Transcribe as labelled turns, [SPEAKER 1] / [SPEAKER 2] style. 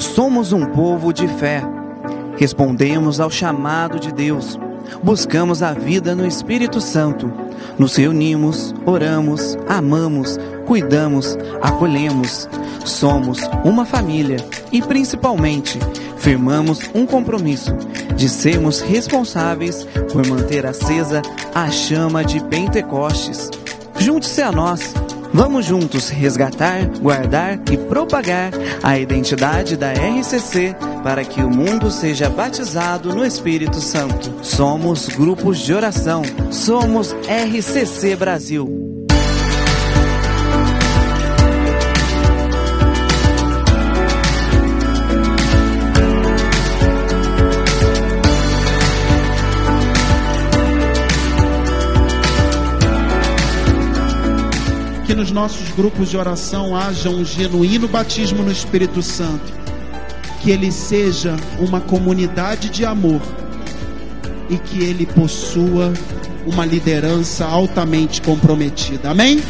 [SPEAKER 1] Somos um povo de fé. Respondemos ao chamado de Deus. Buscamos a vida no Espírito Santo. Nos reunimos, oramos, amamos, cuidamos, acolhemos. Somos uma família e, principalmente, firmamos um compromisso de sermos responsáveis por manter acesa a chama de Pentecostes. Junte-se a nós. Vamos juntos resgatar, guardar e propagar a identidade da RCC para que o mundo seja batizado no Espírito Santo. Somos grupos de oração. Somos RCC Brasil.
[SPEAKER 2] Que nos nossos grupos de oração haja um genuíno batismo no Espírito Santo, que ele seja uma comunidade de amor e que ele possua uma liderança altamente comprometida. Amém?